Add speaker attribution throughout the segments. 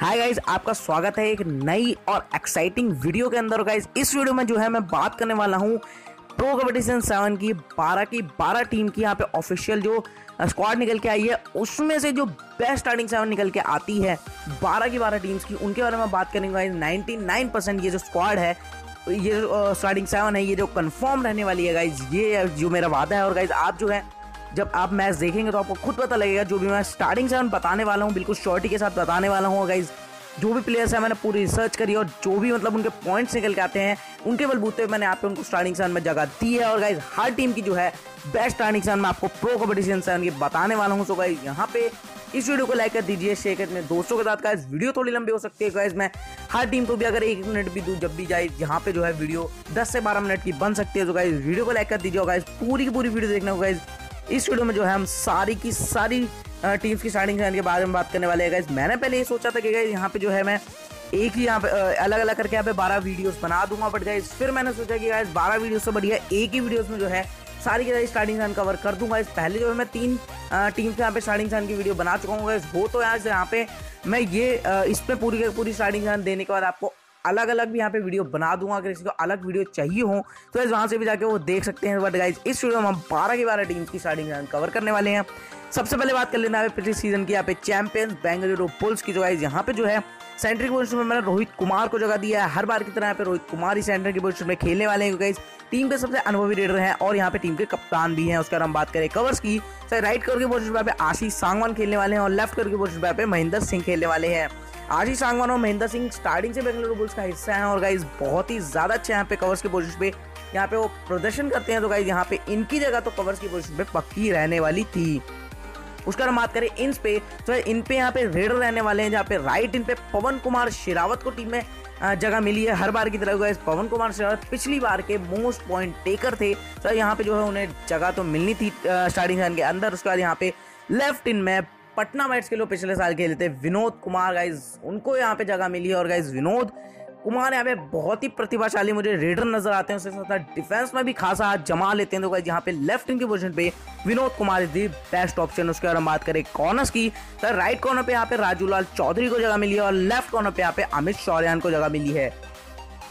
Speaker 1: हाय guys आपका स्वागत है एक नई और एक्साइटिंग वीडियो के अंदर। गाइज़ इस वीडियो में जो है, मैं बात करने वाला हूँ प्रो कबड्डी सीज़न सेवन की 12 की 12 टीम की यहाँ पे ऑफिशियल जो स्क्वाड निकल के आई है, उसमें से जो बेस्ट स्टार्टिंग सेवन निकल के आती है 12 की 12 टीम्स की, उनके बारे में बात करेंगे। गाइज़ 99 परसेंट ये जो स्क्वाड है, ये जो स्टार्टिंग सेवन है, ये जो कंफर्म रहने वाली है गाइज़ ये जो मेरा वादा है। और गाइज़ आप जो है जब आप मैच देखेंगे तो आपको खुद पता लगेगा, जो भी मैं स्टार्टिंग से बताने वाला हूँ, बिल्कुल शॉर्टी के साथ बताने वाला हूँ गाइज़ जो भी प्लेयर्स हैं, मैंने पूरी रिसर्च करी और जो भी मतलब उनके पॉइंट्स निकल के आते हैं, उनके बलबूते मैंने आप उनको स्टार्टिंग सेवन में जगह दी है और गाइज़ हर टीम की जो है बेस्ट स्टार्टिंग सेवन में आपको प्रो कबड्डी सेवन की बताने वाला हूँ। सो गाइज़ यहाँ पे इस वीडियो को लाइक कर दीजिए शेयर कर दोस्तों के साथ। का वीडियो थोड़ी लंबी हो सकती है गाइज़ मैं हर टीम को भी अगर एक मिनट भी दूँ, जब भी जाए, यहाँ पे जो है वीडियो 10 से 12 मिनट की बन सकती है। तो गाइज़ वीडियो को लाइक कर दीजिए और गाइज़ पूरी की पूरी वीडियो देखने को गाइज़ इस वीडियो में जो है हम सारी की सारी टीम्स की स्टार्टिंग के बारे में बात करने वाले हैं गाइज़ मैंने पहले ये सोचा था कि गाइज़ यहाँ पे जो है मैं एक ही यहाँ पे अलग अलग करके यहाँ पे बारह वीडियोस बना दूँगा बट गाइज़ फिर मैंने सोचा कि गाइज़ बारह वीडियो से बढ़िया एक ही वीडियोस में जो है सारी की सारी स्टार्टिंग सन कवर कर दूँगा इस पहले जो है मैं तीन टीम से यहाँ पे स्टार्टिंग सन की वीडियो बना चुका हूँ हो तो से यहाँ पे मैं ये इस पर पूरी पूरी स्टार्टिंग सन देने के बाद आपको अलग अलग भी यहाँ पे वीडियो बना दूँगा, अगर किसी को अलग वीडियो चाहिए हो तो इस वहाँ से भी जाके वो देख सकते हैं। बट गाइज़ इस वीडियो में हम बारह की बारह टीम की स्टार्टिंग कवर करने वाले हैं। सबसे पहले बात कर लेना है पिछले सीज़न की, यहाँ पे चैंपियंस बेंगलुरु बुल्स की जो गाइज़ यहाँ पे जो है सेंट्रिक पोजिशन में मैंने रोहित कुमार को जगह दिया है। हर बार की तरह यहाँ पे रोहित कुमार ही सेंटर की पोजिशन में खेलने वाले हैं क्योंकि टीम के सबसे अनुभवी रेडर हैं और यहाँ पे टीम के कप्तान भी हैं। उसके हम बात करें कवर्स की सर राइट कवर के पोजिशन पे आशीष सांगवान खेलने वाले हैं और लेफ़्ट कवर की पोजिशन पे महेंद्र सिंह खेलने वाले हैं। आशीष सांगवान और महेंद्र सिंह स्टार्टिंग से बेंगलुरु बुल्स का हिस्सा है और गाइज़ बहुत ही ज़्यादा अच्छे यहाँ पे कवर्स की पोजिशन पे। यहाँ पे वो प्रदर्शन करते हैं तो गाइज़ यहाँ पे इनकी जगह तो कवर्स की पोजिशन पे पक्की रहने वाली थी। उसका हम बात करें इन पे तो इन पे यहाँ पे रेडर रहने वाले हैं, जहाँ पे राइट इन पे पवन कुमार शेरावत को टीम में जगह मिली है। हर बार की तरह पवन कुमार शेरावत पिछली बार के मोस्ट पॉइंट टेकर थे। तो यहाँ पे जो है उन्हें जगह तो मिलनी थी स्टार्टिंग के अंदर। उसके बाद यहाँ पे लेफ़्ट इन में पटना वाइट्स के लोग पिछले साल खेले थे। विनोद कुमार गाइज़ उनको यहाँ पे जगह मिली है। और गाइज़ विनोद कुमार यहाँ पे बहुत ही प्रतिभाशाली मुझे रेडर नज़र आते हैं। उसके साथ डिफेंस में भी खासा हाथ जमा लेते हैं। तो गाइज़ यहाँ पे लेफ़्ट विंग पोजीशन पे Vinod Kumar is the best option उसके अगर हम बात करें कॉर्नर्स की तो राइट कॉर्नर पे यहाँ पे राजूलाल चौधरी को जगह मिली है और लेफ़्ट कॉर्नर पे यहाँ पे अमित शौर्यान को जगह मिली है।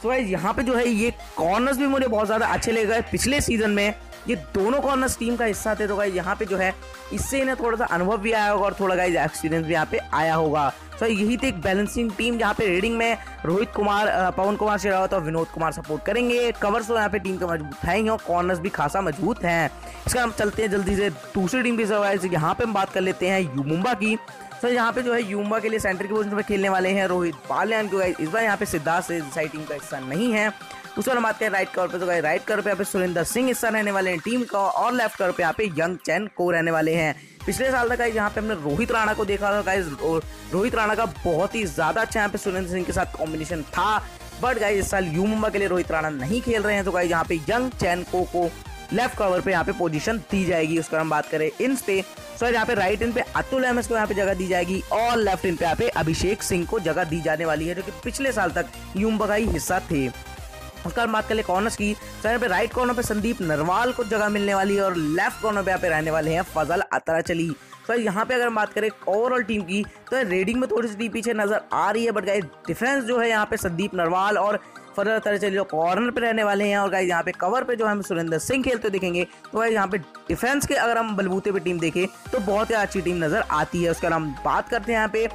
Speaker 1: तो भाई यहाँ पे जो है ये कॉर्नर्स भी मुझे बहुत ज़्यादा अच्छे लगे। पिछले सीज़न में ये दोनों कॉर्नर्स टीम का हिस्सा थे तो गाइज़ यहाँ पे जो है, इससे इन्हें थोड़ा सा अनुभव भी आया होगा और थोड़ा गाइज़ एक्सपीरियंस भी यहाँ पे आया होगा। तो यही थी एक बैलेंसिंग टीम जहाँ पे रेडिंग में रोहित कुमार पवन कुमार शेरावत और विनोद कुमार सपोर्ट करेंगे। कवर्स तो यहाँ पे टीम के मज़बूत है और कॉर्नर्स भी खासा मज़बूत हैं। इसका हम चलते हैं जल्दी से दूसरी टीम की सवाल यहाँ पे हम बात कर लेते हैं युमुम्बा की। तो यहाँ पे जो है युम्बा के लिए सेंटर की पोजिशन पे खेलने वाले हैं रोहित बाल्यान इस बार यहाँ पे सिद्धार्थ से टीम का हिस्सा नहीं है। दूसरा बात करें राइट कवर पे। तो राइट कवर पे यहाँ पे सुरेंद्र सिंह हिस्सा रहने वाले हैं टीम का और लेफ़्ट कवर पे यहाँ पे यंग चैन को रहने वाले हैं। पिछले साल तक यहाँ पे हमने रोहित राणा को देखा था। गाइज़ रोहित राणा का बहुत ही ज़्यादा अच्छा यहाँ पे सुरेंद्र सिंह के साथ कॉम्बिनेशन था। बट गाइज़ इस साल यू मुंबा के लिए रोहित राणा नहीं खेल रहे हैं। तो गाइज़ यहाँ पे यंग चैन को को लेफ़्ट कवर पे यहाँ पे पोजीशन दी जाएगी। उसका हम बात करें इन पे। सो यहाँ पे राइट इन पे अतुल एमएस को यहाँ पे जगह दी जाएगी और लेफ़्ट इन पे यहाँ पे अभिषेक सिंह को जगह दी जाने वाली है, जो कि पिछले साल तक यूम्बा का ही हिस्सा थे। उसका बात कर ले कॉर्नर्स की। तो यहाँ पे राइट कॉर्नर पे संदीप नरवाल को जगह मिलने वाली है और लेफ़्ट कॉर्नर पे यहाँ पे रहने वाले हैं फजल अतरा चली तो यहाँ पे अगर हम बात करें ओवरऑल टीम की तो रेडिंग में थोड़ी सी पीछे नज़र आ रही है बट गाइस डिफेंस जो है यहाँ पे संदीप नरवाल और फजल अतरा चली जो कॉर्नर पे रहने वाले हैं और गाइस यहाँ पे कवर पे जो हम सुरेंद्र सिंह खेलते देखेंगे। तो गाइस यहाँ पे डिफेंस के अगर हम बलबूते पे टीम देखें तो बहुत ही अच्छी टीम नज़र आती है। उसके बाद हम बात करते हैं यहाँ पे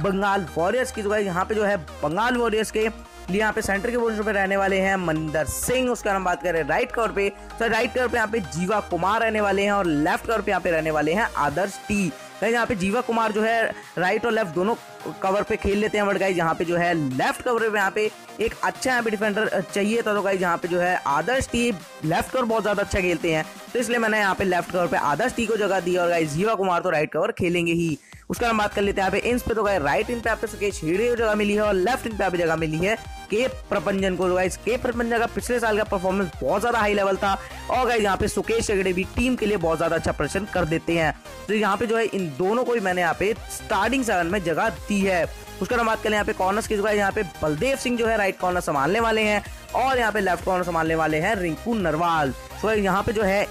Speaker 1: बंगाल वॉरियर्स की। तो गाइस यहाँ पे जो है बंगाल वॉरियर्स के यहाँ पे सेंटर के पोजिशन पे रहने वाले हैं मंदर सिंह, उसका हम बात करें राइट कवर पे। तो राइट कवर पे यहाँ पे जीवा कुमार रहने वाले हैं और लेफ़्ट कवर पे यहाँ पे रहने वाले हैं आदर्श टी। गाइज़ यहाँ पे जीवा कुमार जो है राइट और लेफ़्ट दोनों कवर पे खेल लेते हैं बट गाइज़ यहाँ पे जो है लेफ़्ट कवर पे यहाँ पे एक अच्छा यहाँ पे डिफेंडर चाहिए था तो गाइज़ यहाँ पे जो है आदर्श टी लेफ़्ट कवर बहुत ज़्यादा अच्छा खेलते हैं। तो इसलिए मैंने यहाँ पे लेफ़्ट कवर पे आदर्श टी को जगह दी और गाइज़ जीवा कुमार तो राइट कवर खेलेंगे ही। उसका हम बात कर लेते हैं। यहाँ पे तो गए राइट इन पे आप सुकेश हिड़े को जगह मिली है और लेफ़्ट इन पे आप जगह मिली है। के प्रपंजन को गाइस के प्रपंजन का पिछले साल का परफॉर्मेंस बहुत ज़्यादा हाई लेवल था। और गाइस यहाँ पे सुकेश हेगड़े भी टीम के लिए बहुत ज़्यादा अच्छा प्रदर्शन कर देते हैं। तो यहाँ पे जो है, इन दोनों को भी मैंने यहाँ पे स्टार्टिंग सेवन में जगह दी है। उसका बात करें यहाँ पे कॉर्नर्स की जगह यहाँ पे बलदेव सिंह जो है राइट कॉर्नर संभालने वाले हैं। और यहाँ पे लेफ़्ट कॉर्नर संभालने वाले हैं रिंकू नरवाल। तो यहाँ पे जो है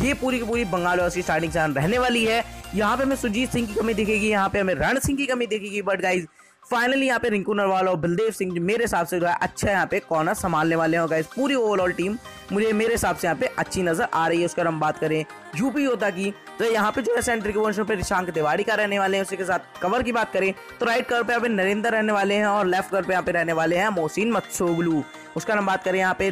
Speaker 1: ये पूरी की पूरी बंगाल की स्टार्टिंग सेवन रहने वाली है। यहाँ पे हमें सुजीत सिंह की कमी दिखेगी, यहाँ पे हमें रण सिंह की कमी दिखेगी बट गाइज़ फाइनली यहाँ पे रिंकू नरवाल और बलदेव सिंह जो मेरे हिसाब से जो है अच्छा यहाँ पे कॉर्नर संभालने वाले हैं। गाइस पूरी ओवरऑल टीम मुझे मेरे हिसाब से यहाँ पे अच्छी नज़र आ रही है, उसका हम बात करें यूपी योद्धा की तो यहाँ पे जो है सेंटर के वंशों पे निशांक तिवारी का रहने वाले हैं, उसी के साथ कवर की बात करें तो राइट कवर पे यहाँ पे नरेंद्र रहने वाले हैं और लेफ़्ट कवर पे यहाँ पे रहने वाले हैं मोहसिन मत्सोगलू। उसका हम बात करें यहाँ पे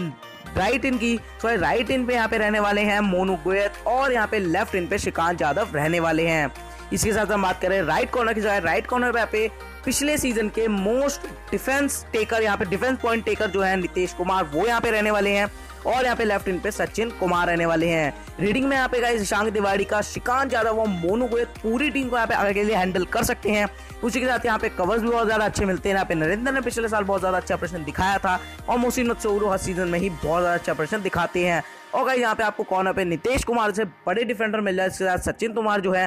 Speaker 1: राइट इन की सॉरी राइट इन पे यहाँ पे रहने वाले हैं मोनू गोयत और यहाँ पे लेफ़्ट इन पे श्रीकांत यादव रहने वाले हैं। इसके साथ हम बात करें राइट कॉर्नर की जो है राइट कॉर्नर पे यहाँ पे पिछले सीज़न के मोस्ट डिफेंस टेकर यहाँ पे डिफेंस पॉइंट टेकर जो है नीतीश कुमार, वो यहाँ पे रहने वाले हैं। और यहाँ पे लेफ़्ट इन पे सचिन कुमार रहने वाले हैं। रीडिंग में यहाँ पे गाइस ईशांक तिवारी का, श्रीकांत यादव और मोनू गोयत पूरी टीम को यहाँ पे आगे के लिए हैंडल कर सकते हैं। उसी के साथ यहाँ पे कवर्स भी बहुत ज़्यादा अच्छे मिलते हैं। यहाँ पे नरेंद्र ने पिछले साल बहुत ज़्यादा अच्छा प्रश्न दिखाया था और मोहसिन सोरू हर सीज़न में ही बहुत ज़्यादा अच्छा प्रश्न दिखाते हैं। और गाइस यहाँ पे आपको कॉर्नर पे नितेश कुमार से बड़े डिफेंडर मिल जाए इसके साथ सचिन कुमार जो है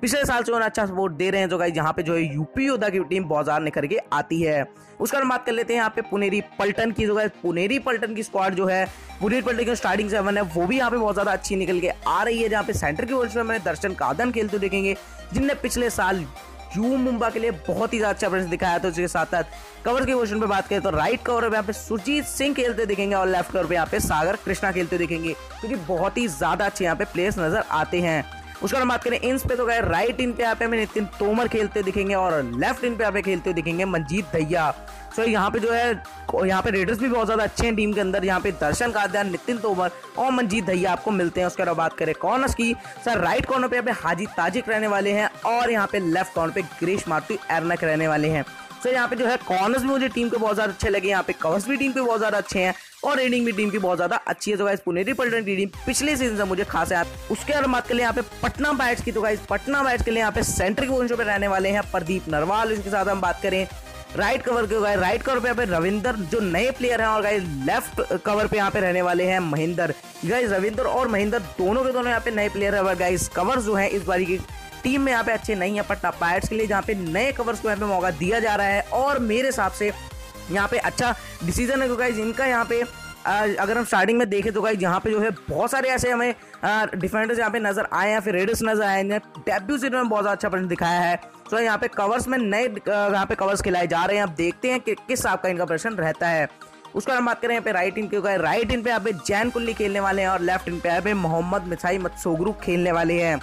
Speaker 1: पिछले साल से उन्हें अच्छा सपोर्ट दे रहे हैं जो गाइस यहाँ पे जो है यूपी योद्धा की टीम बाज़ार निकल के आती है। उसका बात कर लेते हैं यहाँ पे पुनेरी पल्टन की जो है पुनेरी पल्टन की स्क्वाड जो है, पुनेरी पल्टन की स्टार्टिंग सेवन है, वो भी यहाँ पे बहुत ज़्यादा अच्छी निकल के आ रही है। जहाँ पे सेंटर की पोजिशन में दर्शन कादन खेलते देखेंगे, जिनने पिछले साल यू मुंबा के लिए बहुत ही अच्छा दिखाया था, उसके साथ साथ कवर के क्वेश्चन पे बात करें तो राइट कवर पे यहाँ पे सुरजीत सिंह खेलते दिखेंगे और लेफ़्ट कवर पे यहाँ पे सागर कृष्णा खेलते दिखेंगे, क्योंकि बहुत ही ज़्यादा अच्छे यहाँ पे प्लेयर्स नज़र आते हैं। उसके बाद बात करें इंस पे तो गए राइट इन पे यहाँ पे हमें नितिन तोमर खेलते दिखेंगे और लेफ़्ट इन पे यहाँ पे खेलते दिखेंगे मंजीत दैया सो यहाँ पे जो है, यहाँ पे रेडर्स भी बहुत ज़्यादा अच्छे हैं टीम के अंदर। यहाँ पे दर्शन काद्यान नितिन तोमर और मंजीत दैया आपको मिलते हैं। उसके बाद बात करें कॉर्नर्स की सर राइट कॉर्नर पे यहाँ पे हाजी ताजिक रहने वाले हैं और यहाँ पे लेफ़्ट कॉर्नर पे ग्रीश मार्टू एरनक रहने वाले हैं। सर यहाँ पे जो है कॉर्नर्स भी मुझे टीम के बहुत ज़्यादा अच्छे लगे, यहाँ पे कवर्स भी टीम के बहुत ज़्यादा अच्छे हैं, और रेडिंग भी टीम की बहुत ज़्यादा अच्छी है। तो गाइस पुनेरी पल्टन की टीम पिछले सीज़न से मुझे खास है उसके बाद बात कर यहाँ पे पटना बैट्स की तो गाइस पटना बैट्स के लिए यहाँ पे सेंटर की पोजिशन पे रहने वाले हैं प्रदीप नरवाल इसके साथ हम बात करें। राइट कवर के गाइस राइट कवर पे यहाँ पे रविंदर, जो नए प्लेयर हैं, और गाइस लेफ़्ट कवर पे यहाँ पे रहने वाले हैं महेंद्र। गाइस रविंदर और महेंद्र दोनों के दोनों यहाँ पे नए प्लेयर है गाइस कवर जो है इस बारी की टीम में यहाँ पे अच्छे नहीं है पटना पायरेट्स के लिए जहाँ पे नए कवर्स को यहाँ पे मौका दिया जा रहा है और मेरे हिसाब से यहाँ पे अच्छा डिसीज़न है क्योंकि इनका यहाँ पे अगर हम स्टार्टिंग में देखें तो गाइज़ यहाँ पे जो है बहुत सारे ऐसे हमें डिफेंडर्स यहाँ पे नज़र आए हैं फिर रेडर्स नज़र आए हैं डेब्यू सीज़न में बहुत अच्छा प्रदर्शन दिखाया है तो यहाँ पे कवर्स में नए यहाँ पे कवर्स खिलाए जा रहे हैं आप देखते हैं कि किस हिसाब का इनका प्रदर्शन रहता है उसका हम बात करें यहाँ पे राइट इन के राइट इन पे यहाँ पे जैन कुल्ली खेलने वाले हैं और लेफ़्ट इन पे यहाँ पे मोहम्मद मिसाई मतसोगरू खेलने वाले हैं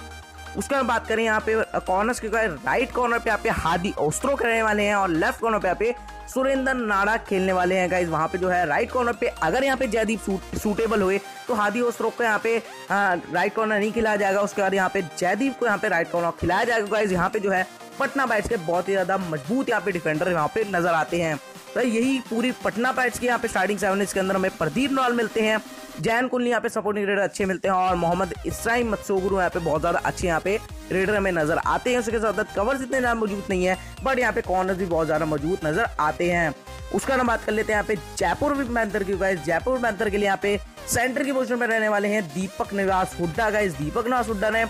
Speaker 1: उसके बाद बात करें यहाँ पे कॉर्नर के राइट कॉर्नर पे आप हादी ओस्त्रो करने वाले हैं और लेफ़्ट कॉर्नर पे आप सुरेंद्र नाड़ा खेलने वाले हैं गाइज़ वहाँ पे जो है राइट कॉर्नर पे अगर यहाँ पे जयदीप सूट, सूटेबल हुए तो हादी ओस्त्रो को यहाँ पे राइट कॉर्नर नहीं खिलाया जाएगा। उसके बाद यहाँ पे जयदीप को यहाँ पे राइट कॉर्नर खिलाया जाएगा गाइज़ यहाँ पे जो है पटना बैट्स के बहुत ही ज़्यादा मज़बूत यहाँ पे डिफेंडर यहाँ पे नज़र आते हैं। तो यही पूरी पटना बैट्स की यहाँ पे स्टार्टिंग सेवन इसके अंदर हमें प्रदीप नॉल मिलते हैं। जैन कुल्ली यहाँ पे सपोर्टिंग रेडर अच्छे मिलते हैं और मोहम्मद इसराइम मत्सोगुरु यहाँ पे बहुत ज़्यादा अच्छे यहाँ पे रेडर हमें नज़र आते हैं। उसके साथ कवर्स इतने ज़्यादा मौजूद नहीं है बट यहाँ पे कॉर्नर भी बहुत ज़्यादा मौजूद नज़र आते हैं। उसका नाम बात कर लेते हैं यहाँ पे जयपुर मैंथर की। गाइस जयपुर मैंथर के लिए यहाँ पे सेंटर की पोजिशन में रहने वाले हैं दीपक निवास हुड्डा। गाइस दीपक निवास हुड्डा ने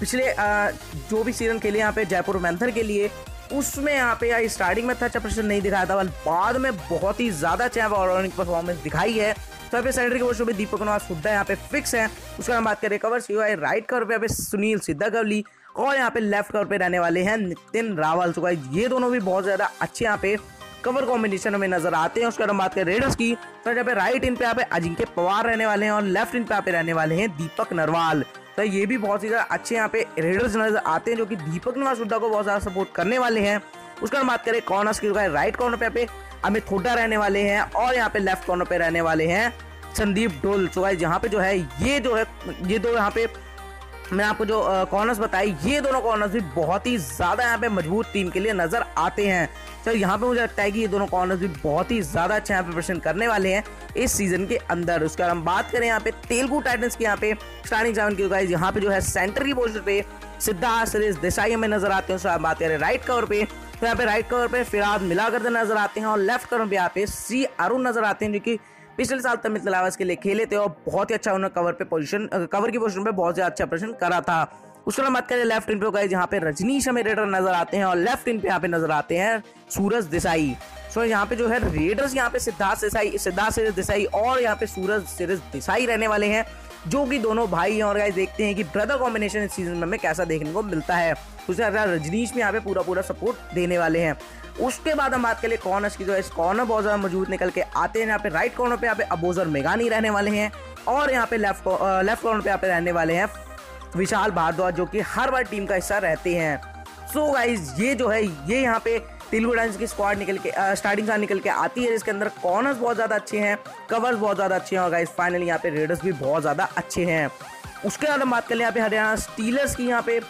Speaker 1: पिछले जो भी सीज़न खेले यहाँ पे जयपुर मैंथर के लिए, उसमें यहाँ पे स्टार्टिंग में अच्छा प्रदर्शन नहीं दिखाया था बाद में बहुत ही ज़्यादा अच्छा ऑलराउंडिंग परफॉर्मेंस दिखाई है। तो यहाँ पे सेंटर के पोस्ट पे दीपक नवाज़ हुड्डा यहाँ पे फिक्स है। उसका हम बात करें कवर सी। राइट कवर पे यहाँ पे सुनील सिद्धा और यहाँ पे लेफ़्ट कवर पे रहने वाले हैं नितिन रावल। तो ये दोनों भी बहुत ज़्यादा अच्छे यहाँ पे कवर कॉम्बिनेशन हमें नज़र आते हैं। उसके बाद हम बात करें रेडर्स की। तो यहाँ पे राइट इन पे यहाँ पे अजिंक्य पवार रहने वाले हैं और लेफ़्ट इन पे यहाँ पे रहने वाले हैं दीपक नरवाल। तो ये भी बहुत ही ज़्यादा अच्छे यहाँ पे रेडर्स नज़र आते हैं, जो कि दीपक निवास हुड्डा को बहुत ज़्यादा सपोर्ट करने वाले हैं। उसके बाद बात करें कॉर्नर की। राइट कॉर्नर पे यहाँ पे अमित हुड्डा रहने वाले हैं और यहाँ पे लेफ़्ट कॉर्नर पे रहने वाले हैं संदीप डोल तो यहाँ पे जो है, ये जो है, ये दो यहाँ पे मैंने आपको जो कॉर्नर्स बताए ये दोनों कॉर्नर्स भी बहुत ही ज़्यादा यहाँ पे मज़बूत टीम के लिए नज़र आते हैं। सर यहाँ पे मुझे लगता है कि ये दोनों कॉर्नर्स भी बहुत ही ज़्यादा अच्छा यहाँ पे प्रदर्शन करने वाले हैं इस सीज़न के अंदर। उसके बाद हम बात करें यहाँ पे तेलुगु टाइटन्स की यहाँ पे स्टार्टिंग सेवन की। यहाँ पे जो है सेंटर की पोजिशन पे सिद्धार्थ, सुरेश देसाई हमें नज़र आते हैं। उसके बाद बात करें राइट कवर पे तो यहाँ पे राइट कवर पे फिराद मिला नज़र आते हैं और लेफ़्ट कवर पे यहाँ पे सी अरुण नज़र आते हैं, जो कि पिछले साल तमिल तलावास के लिए खेले थे और बहुत ही अच्छा उन्होंने कवर पे पोजीशन कवर की पोजीशन पे बहुत ज़्यादा अच्छा प्रदर्शन करा था। उसके बाद बात करें लेफ़्ट इन पे गाइस यहाँ पे रजनीश हमें रेडर नज़र आते हैं और लेफ़्ट इन पे यहाँ पे नज़र आते हैं सूरज देसाई। सो यहाँ पे जो है रेडर्स यहाँ पे सिद्धार्थ देसाई सिद्धार्थ देसाई और यहाँ पे सूरज सिरज देसाई रहने वाले हैं। जो कि दोनों भाई हैं और गाइस देखते हैं कि ब्रदर कॉम्बिनेशन इस सीज़न में हमें कैसा देखने को मिलता है। उसके रजनीश में यहाँ पे पूरा पूरा सपोर्ट देने वाले हैं। उसके बाद हम बात करें कॉर्नर्स की, जो है कॉर्नर बहुत ज़्यादा मज़बूत निकल के आते हैं। यहाँ पे राइट कॉर्नर पे यहाँ पे अबोजर मेगानी रहने वाले हैं और यहाँ पे लेफ़्ट लेफ़्ट कॉर्नर पे यहाँ पे रहने वाले हैं विशाल भारद्वाज, जो कि हर बार टीम का हिस्सा रहते हैं। सो so गाइज़ ये जो है, ये यहाँ पे तेलुगु डांस की स्क्वाड निकल के स्टार्टिंग से निकल के आती है जिसके अंदर कॉर्नर्स बहुत ज़्यादा अच्छे हैं कवर्स बहुत ज़्यादा अच्छे हैं और गाइज़ फाइनली यहाँ पे रेडर्स भी बहुत ज़्यादा अच्छे हैं। उसके बाद हम बात कर लें यहाँ पे हरियाणा स्टीलर्स की यहाँ पे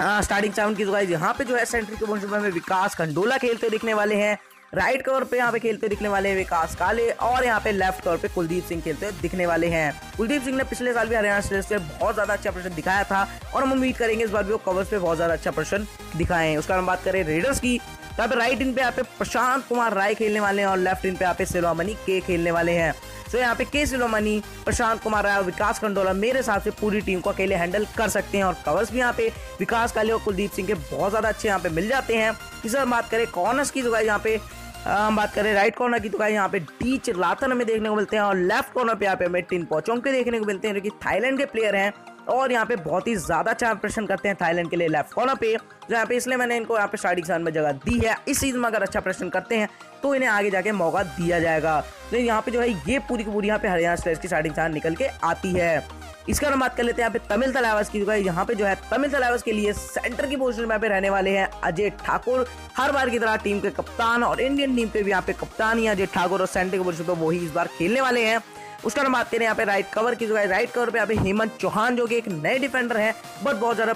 Speaker 1: स्टार्टिंग सेवन की। जो गाइज़ यहाँ पे जो है सेंट्रल के में विकास खंडोला खेलते दिखने वाले हैं। राइट कवर पे यहाँ पे खेलते दिखने वाले हैं विकास काले और यहाँ पे लेफ़्ट कवर पे कुलदीप सिंह खेलते दिखने वाले हैं। कुलदीप सिंह ने पिछले साल भी हरियाणा स्टेट से बहुत ज़्यादा अच्छा प्रदर्शन दिखाया था और हम उम्मीद करेंगे इस बार भी वो कवर्स पे बहुत ज़्यादा अच्छा प्रदर्शन दिखाए। उसका हम बात करें रेडर्स की। यहाँ पे राइट इन पे यहाँ पे प्रशांत कुमार राय खेलने वाले हैं और लेफ़्ट इन पे यहाँ पे सिलोमनी के खेलने वाले हैं। तो यहाँ पे के सिलोमनी प्रशांत कुमार राय और विकास खंडोला मेरे हिसाब से पूरी टीम को अकेले हैंडल कर सकते हैं और कवर्स भी यहाँ पे विकास काले और कुलदीप सिंह के बहुत ज़्यादा अच्छे यहाँ पे मिल जाते हैं। इस बात करें कॉर्नर्स की जो है यहाँ पे हम बात करें राइट कॉर्नर की तो यहाँ पे डी चिल्लातन हमें देखने को मिलते हैं और लेफ़्ट कॉर्नर पे यहाँ पे हमें टिन पोचोंग के देखने को मिलते हैं जो कि थाईलैंड के प्लेयर हैं। और यहाँ पे बहुत ही ज़्यादा अच्छा प्रदर्शन करते हैं थाईलैंड के लिए लेफ़्ट कॉर्नर पे। जो यहाँ पे इसलिए मैंने इनको यहाँ पे स्टार्टिंग साल में जगह दी है। इस सीज़न में अगर अच्छा प्रदर्शन करते हैं तो इन्हें आगे जाके मौका दिया जाएगा। तो यहाँ पे जो है ये पूरी की पूरी यहाँ पे हरियाणा स्टेट की स्टार्टिंग साल निकल के आती है। इसका हम बात कर लेते हैं यहाँ पे तमिल तलावस की जो है यहाँ पे जो है तमिल तलावस के लिए सेंटर की पोजीशन में यहाँ पे रहने वाले हैं अजय ठाकुर। हर बार की तरह टीम के कप्तान और इंडियन टीम पे भी यहाँ पे कप्तान ही अजय ठाकुर और सेंटर की पोजीशन पे वही इस बार खेलने वाले हैं। उसका हम बात करें यहाँ पे राइट कवर की जो है। राइट कवर पे यहाँ पे हेमंत चौहान जो कि एक नए डिफेंडर है बट बहुत ज़्यादा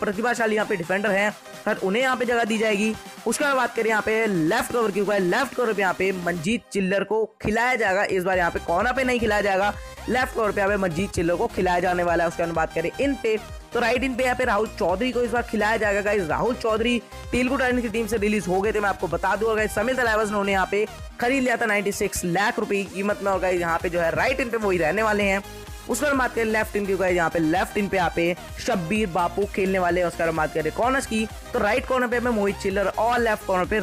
Speaker 1: प्रतिभाशाली यहाँ पे डिफेंडर है। सर उन्हें यहाँ पे जगह दी जाएगी, उसका बात करें यहाँ पे लेफ़्ट कवर की लेफ़्ट कवर पे यहाँ पे मंजीत चिल्लर को खिलाया जाएगा। इस बार यहाँ पे कौन पे नहीं खिलाया जाएगा। लेफ़्ट फ्लोर पे यहाँ पे चिल्लो को खिलाया जाने वाला है, उसके बाद बात करें इन पे। तो राइट इन पे यहाँ पे राहुल चौधरी को इस बार खिलाया जाएगा। गाइस राहुल चौधरी तेलुगु टाइटन की टीम से रिलीज़ हो गए थे, मैं आपको बता दूँगा और समिल तलावज ने यहाँ पे खरीद लिया था 96 लाख रुपए की कीमत में। और गाइस यहाँ पे जो है राइट इन पे वही रहने वाले हैं। उस पर बात करें लेफ़्ट इन की। यहाँ पे लेफ़्ट इन पे यहाँ पे शब्बीर बापू खेलने वाले हैं उसका बात करें। कॉर्नर्स की तो राइट कॉर्नर पे मोहित चिल्लर और लेफ़्ट कॉर्नर पे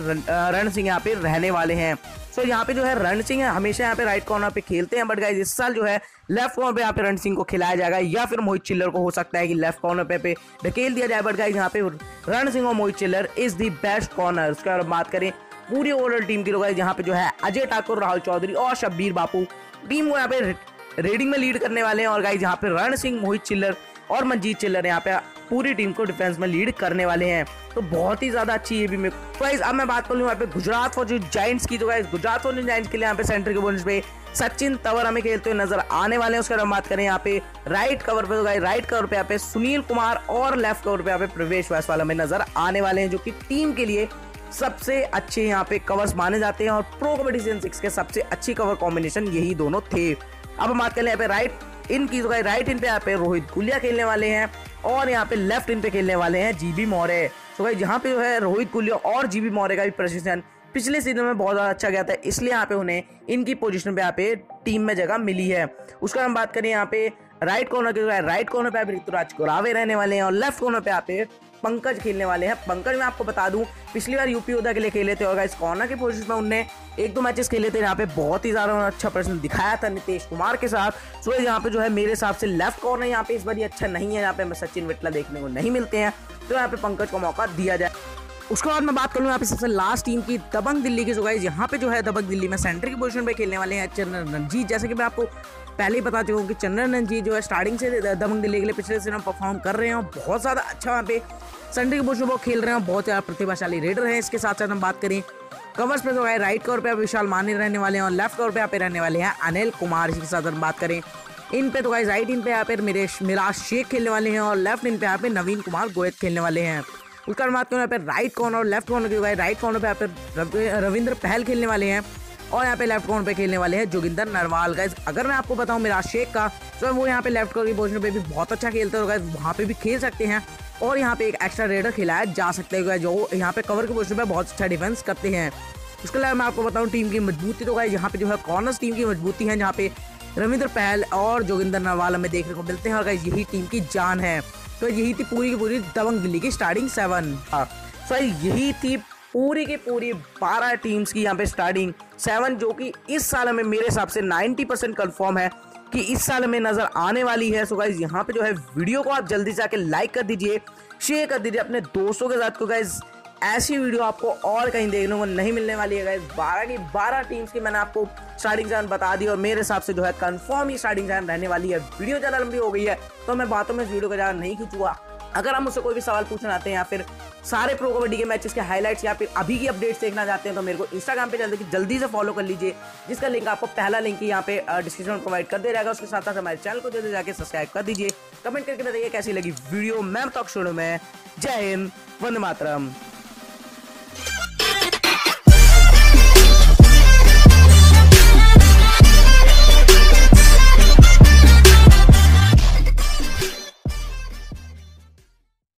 Speaker 1: रण सिंह यहाँ पे रहने वाले हैं। सो so, यहाँ पे जो है रण सिंह हमेशा यहाँ पे राइट कॉर्नर पे खेलते हैं बट गाइज़ इस साल जो है लेफ़्ट कॉर्नर पे यहाँ पे रण सिंह को खिलाया जाएगा या फिर मोहित चिल्लर को हो सकता है कि लेफ़्ट कॉर्नर पे पे ढकेल दिया जाए बट गाइज़ यहाँ पे रण सिंह और मोहित चिल्लर इज़ दी बेस्ट कॉर्नर उसके बाद बात करें पूरी ओवरऑल टीम की लोग यहाँ पे जो है अजय ठाकुर राहुल चौधरी और शब्बीर बापू। टीम को यहाँ पे रेडिंग में लीड करने वाले हैं और गाइज़ यहाँ पे रण सिंह, मोहित चिल्लर और मंजीत चिल्लर यहाँ पे पूरी टीम को डिफेंस में लीड करने वाले हैं। तो बहुत ही ज़्यादा अच्छी ये भी मैं तो अब मैं बात कर लूँ यहाँ पे गुजरात फौजी जाइंट्स की। तो गाइज़ गुजरात फौजी जाइंट्स के लिए यहाँ पे सेंटर के बोनस पे सचिन तंवर हमें खेलते हुए नज़र आने वाले हैं। उसके हम बात करें यहाँ पे राइट कवर पे। तो गाइज़ राइट कवर पे यहाँ पे सुनील कुमार और लेफ़्ट कवर पे यहाँ पे प्रवेश वायसवाल हमें नज़र आने वाले हैं, जो कि टीम के लिए सबसे अच्छे यहाँ पे कवर्स माने जाते हैं और प्रो कबड्डी सीज़न सिक्स के सबसे अच्छी कवर कॉम्बिनेशन यही दोनों थे। अब हम बात कर यहाँ पे राइट इन की राइट इन पे यहाँ पे रोहित गुलिया खेलने वाले हैं और यहाँ पे लेफ़्ट इन पे खेलने वाले हैं जीबी मौर्य। तो भाई यहाँ पे जो है रोहित गुलिया और जीबी मौर्य का भी प्रशिक्षण पिछले सीज़न में बहुत ज़्यादा अच्छा गया था, इसलिए यहाँ पे उन्हें इनकी पोजीशन पे यहाँ पे टीम में जगह मिली है। उसका हम बात करें यहाँ पे राइट कॉर्नर के राइट कॉर्नर पे आप ऋतुराज कुरावे रहने वाले हैं और लेफ़्ट कॉर्नर पे यहाँ पे पंकज खेलने वाले हैं। पंकज, मैं आपको बता दूँ, पिछली बार यूपी उदा के लिए खेले थे और इस कॉर्नर के पोजिशन में उनने एक दो मैचेस खेले थे। यहाँ पे बहुत ही ज़्यादा उन्होंने अच्छा प्रदर्शन दिखाया था नीतीश कुमार के साथ। सो यहाँ पे जो है मेरे हिसाब से लेफ़्ट कॉर्नर यहाँ पे इस बार ये अच्छा नहीं है। यहाँ पे हमें सचिन विटला देखने को नहीं मिलते हैं। तो यहाँ पे पंकज को मौका दिया जाए। उसके बाद मैं बात करूँ यहाँ पे सबसे लास्ट टीम की, दबंग दिल्ली की जो गाइज़ यहाँ पे जो है दबंग दिल्ली में सेंटर की पोजीशन पे खेलने वाले हैं चंद्र रंजीत जैसे कि मैं आपको पहले ही बता चुका हूँ कि चंद्रन रंजीत जो है स्टार्टिंग से दबंग दिल्ली के लिए पिछले सीज़न परफॉर्म कर रहे हैं बहुत ज़्यादा अच्छा वहाँ पे सेंटर की पोजीशन पर खेल रहे हैं बहुत ज़्यादा प्रतिभाशाली रेडर है। इसके साथ साथ हम बात करें कवर्स पे तो है राइट कवर पे आप विशाल मानी रहने वाले हैं और लेफ़्ट कवर पे यहाँ पे रहने वाले हैं अनिल कुमार। इसके साथ हम बात करें इन पे तो गाइस राइट इन पे यहाँ पे मेरे मिराज शेख खेलने वाले हैं और लेफ़्ट इन पे यहाँ पे नवीन कुमार गोयत खेलने वाले हैं। उसका बात करूँ यहाँ पे राइट कॉर्नर और लेफ़्ट कॉर्नर की होगा राइट कॉर्नर पे यहाँ पे रविंद्र पहल खेलने वाले हैं और यहाँ पे लेफ़्ट कॉर्नर पे खेलने वाले हैं जोगिंदर नरवाल। गाइज़ अगर मैं आपको बताऊँ मेरा शेख का तो वो यहाँ पे लेफ़्ट कॉर्नर की पोजिशन पे भी बहुत अच्छा खेलते हैं वहाँ पे भी खेल सकते हैं और यहाँ पे एक एक्स्ट्रा रेडर खिलाया जा सकता है। जो यहाँ पे कवर के पोजिशन पे बहुत अच्छा डिफेंस करते हैं। उसके अलावा मैं आपको बताऊँ टीम की मजबूती तो यहाँ पे जो है कॉर्नर्स टीम की मजबूती है, जहाँ पे रविंद्र पहल और जोगिंदर नरवाल हमें देखने को मिलते हैं और गाइज़ यही टीम की जान है। तो यही थी पूरी की पूरी दबंग दिल्ली की स्टार्टिंग सेवन सो यही थी पूरी की पूरी बारह टीम्स की यहाँ पे स्टार्टिंग सेवन जो कि इस साल में मेरे हिसाब से 90 परसेंट कन्फर्म है कि इस साल में नज़र आने वाली है। सो गाइज़ यहाँ पे जो है वीडियो को आप जल्दी से आके लाइक कर दीजिए शेयर कर दीजिए अपने दोस्तों के साथ को। गाइज़ ऐसी वीडियो आपको और कहीं देखने को नहीं मिलने वाली है। गाइज़ बारह की बारह टीम्स की मैंने आपको स्टार्टिंग चाँद बता दी और मेरे हिसाब से जो है कंफर्म ही स्टार्टिंग चाँद रहने वाली है। वीडियो ज़्यादा लंबी हो गई है तो मैं बातों में इस वीडियो को ज़्यादा नहीं खींचूँगा। अगर आप मुझसे कोई भी सवाल पूछना चाहते हैं या फिर सारे प्रो कबड्डी के मैचेस के हाईलाइट्स या फिर अभी की अपडेट्स देखना चाहते हैं तो मेरे को इंस्टाग्राम पे जल्दी जल्दी से फॉलो कर लीजिए, जिसका लिंक आपको पहला लिंक ही यहाँ पे डिस्क्रिप्शन में प्रोवाइड कर दे जाएगा उसके साथ साथ हमारे चैनल को जल्दी जाकर सब्सक्राइब कर दीजिए। कमेंट करके बताइए कैसी लगी वीडियो मैं तो शुरू में। जय हिंद, वंदे मातरम।